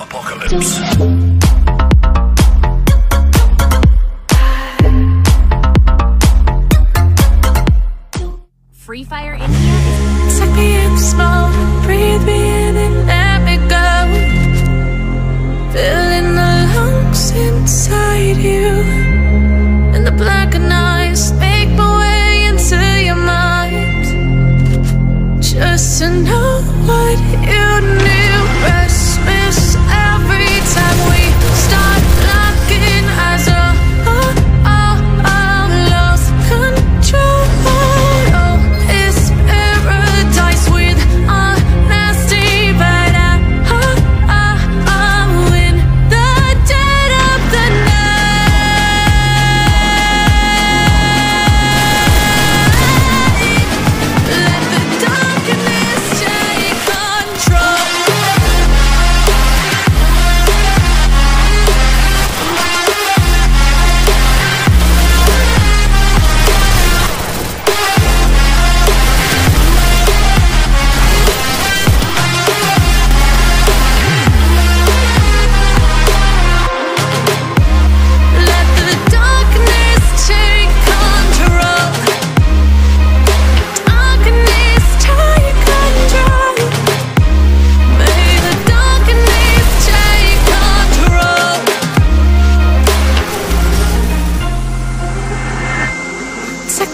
Apocalypse.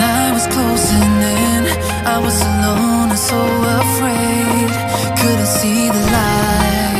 I was closing in. I was alone and so afraid. Couldn't see the light.